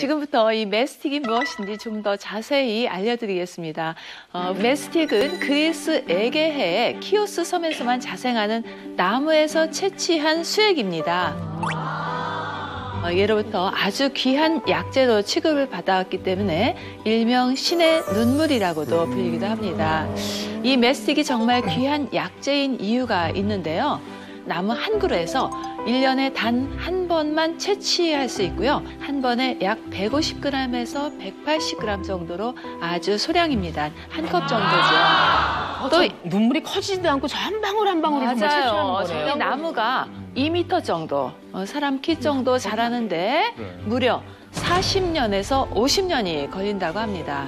지금부터 이 메스틱이 무엇인지 좀 더 자세히 알려드리겠습니다. 어, 메스틱은 그리스 에게해의 키오스 섬에서만 자생하는 나무에서 채취한 수액입니다. 어, 예로부터 아주 귀한 약재로 취급을 받아왔기 때문에 일명 신의 눈물이라고도 불리기도 합니다. 이 메스틱이 정말 귀한 약재인 이유가 있는데요. 나무 한 그루에서 일년에 단 한 번만 채취할 수 있고요. 한 번에 약 150g에서 180g 정도로 아주 소량입니다. 한 컵 정도죠. 또또 눈물이 커지지도 않고 저 한 방울 한 방울이 정말 채취하는 맞아요. 거네요. 저기 나무가 2m 정도, 어, 사람 키 정도 자라는데 무려 40년에서 50년이 걸린다고 합니다.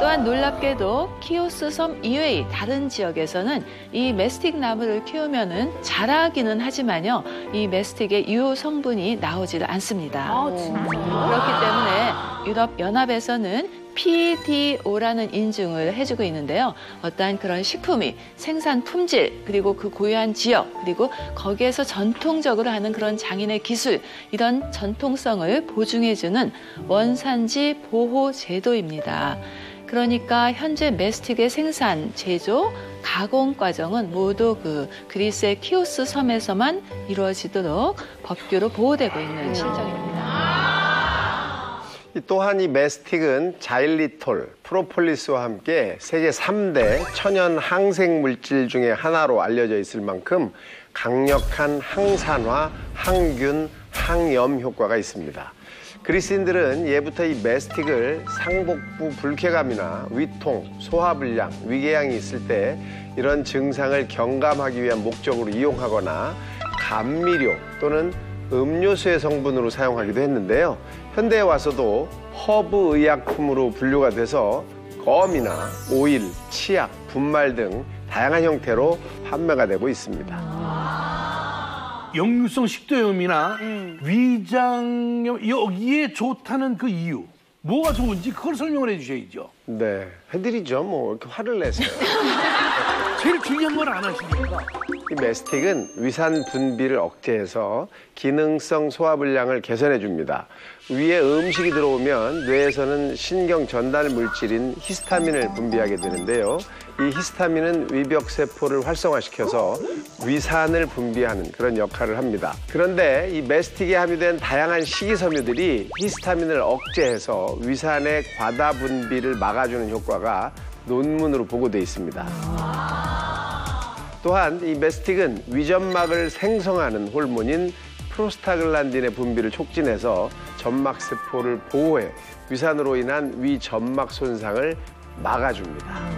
또한 놀랍게도 키오스 섬 이외의 다른 지역에서는 이 메스틱 나무를 키우면은 자라기는 하지만요, 이 메스틱의 유효 성분이 나오질 않습니다. 아, 진짜요? 그렇기 때문에 유럽 연합에서는 PDO라는 인증을 해주고 있는데요. 어떠한 그런 식품이 생산 품질 그리고 그 고유한 지역 그리고 거기에서 전통적으로 하는 그런 장인의 기술 이런 전통성을 보증해주는 원산지 보호 제도입니다. 그러니까 현재 메스틱의 생산, 제조, 가공 과정은 모두 그 그리스의 키오스 섬에서만 이루어지도록 법규로 보호되고 있는 실정입니다. 또한 이 메스틱은 자일리톨, 프로폴리스와 함께 세계 3대 천연 항생 물질 중에 하나로 알려져 있을 만큼 강력한 항산화, 항균, 항염 효과가 있습니다. 그리스인들은 예부터 이 메스틱을 상복부 불쾌감이나 위통, 소화불량, 위궤양이 있을 때 이런 증상을 경감하기 위한 목적으로 이용하거나 감미료 또는 음료수의 성분으로 사용하기도 했는데요. 현대에 와서도 허브 의약품으로 분류가 돼서 껌이나 오일, 치약, 분말 등 다양한 형태로 판매가 되고 있습니다. 역류성 식도염이나 위장염 여기에 좋다는 그 이유 뭐가 좋은지 그걸 설명을 해주셔야죠. 네, 해드리죠. 뭐 이렇게 화를 내세요. 제일 중요한 걸 안 하시니까. 이 메스틱은 위산 분비를 억제해서 기능성 소화 불량을 개선해 줍니다. 위에 음식이 들어오면 뇌에서는 신경 전달 물질인 히스타민을 분비하게 되는데요. 이 히스타민은 위벽 세포를 활성화시켜서 위산을 분비하는 그런 역할을 합니다. 그런데 이 메스틱에 함유된 다양한 식이섬유들이 히스타민을 억제해서 위산의 과다 분비를 막아주는 효과가 논문으로 보고돼 있습니다. 또한 이 메스틱은 위점막을 생성하는 호르몬인 프로스타글란딘의 분비를 촉진해서 점막 세포를 보호해 위산으로 인한 위점막 손상을 막아줍니다.